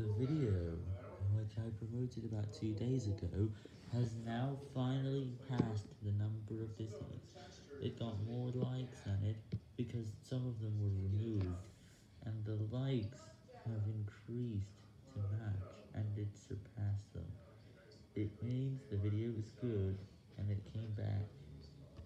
The video, which I promoted about two days ago, has now finally passed the number of dislikes. It got more likes than it, because some of them were removed, and the likes have increased to match, and it surpassed them. It means the video is good, and it.